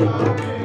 Amen.